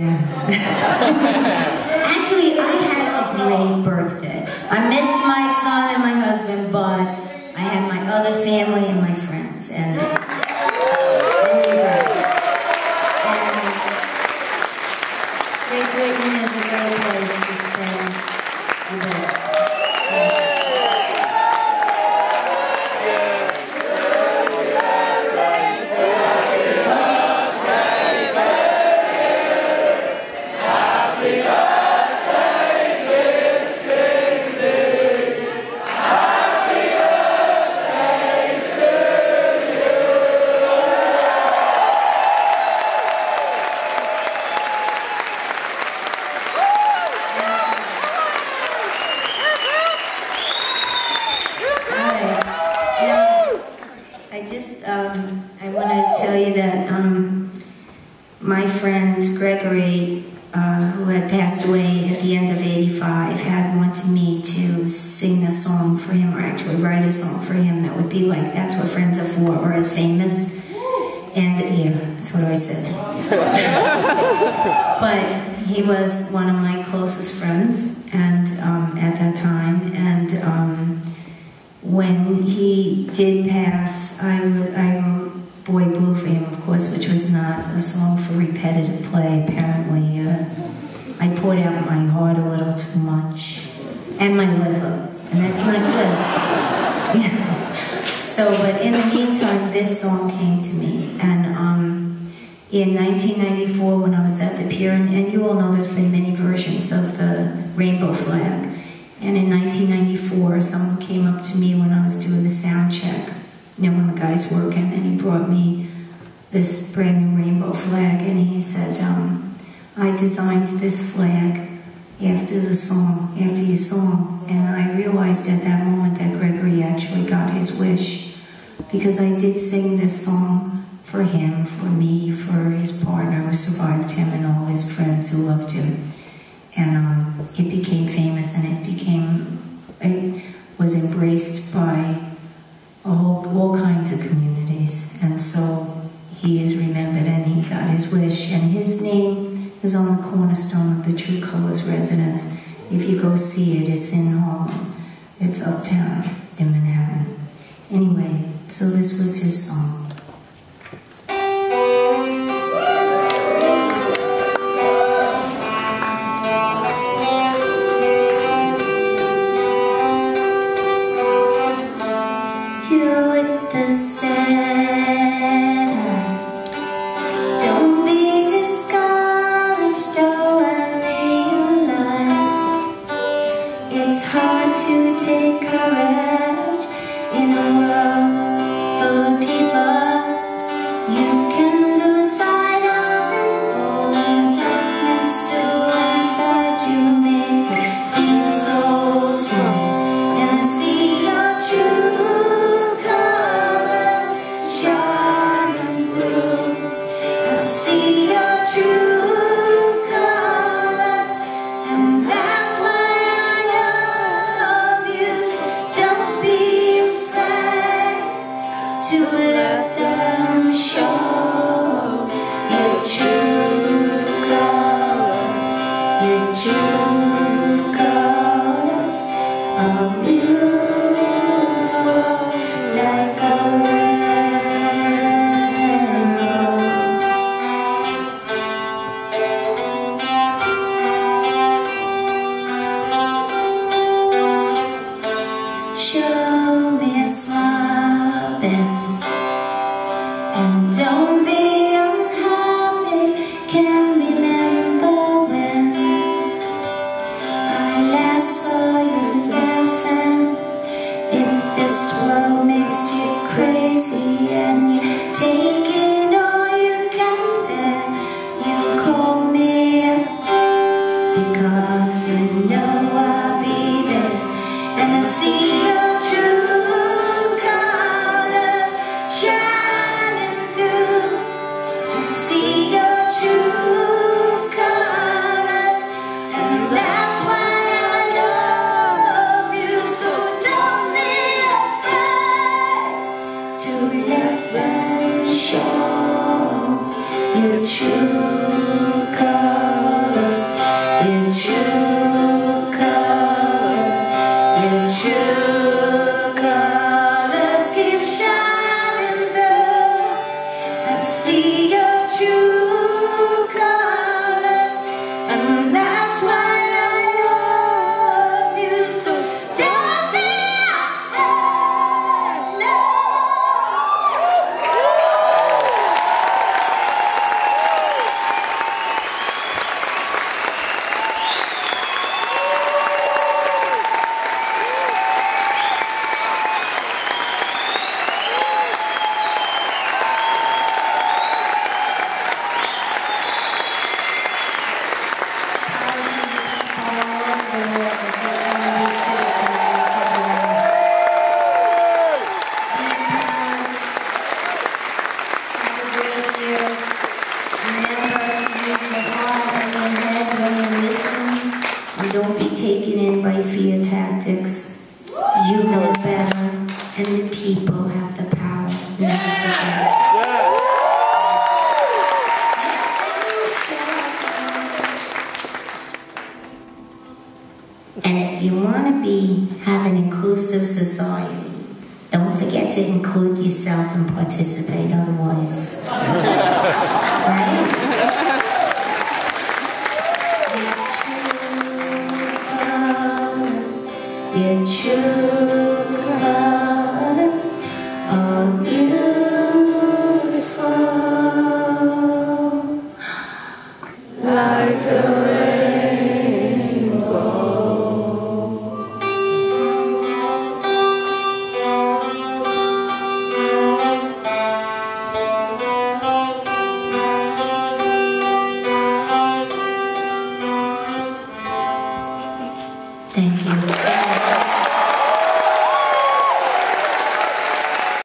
Actually, I had a great birthday. I missed my son and my husband, but I had my other family and my friends. And, and. Great Britain is a great place to spend Um, I want to tell you that um, my friend Gregory, uh, who had passed away at the end of '85, had wanted me to sing a song for him, or actually write a song for him that would be like "That's What Friends Are For" or as famous. And yeah, that's what I said. but he was one of my closest friends, and um, at that time, and. Um, when he did pass, I, I wrote Boy Blue for him, of course, which was not a song for repetitive play. Apparently, uh, I poured out my heart a little too much, and my liver, and that's not good. So, but in the meantime, this song came to me, and um, in 1994, when I was at the pier, and, and you all know there's been many versions of the rainbow flag. And in 1994, someone came up to me when I was doing the sound check, you know, when the guy's working, and he brought me this brand new rainbow flag, and he said, um, I designed this flag after the song, after your song. And I realized at that moment that Gregory actually got his wish, because I did sing this song for him, for me, for his partner who survived him, wish and his name is on the cornerstone of the True Colors residence. If you go see it it's in Harlem it's uptown in Manhattan anyway so this was his song I'll be there and I see your true colors shining through. See your true colors, and that's why I love you. So don't be afraid to let them show your true don't be taken in by fear tactics. You know better, and the people have the power. Never forget. And if you want to be have an inclusive society, don't forget to include yourself and participate. Otherwise, right?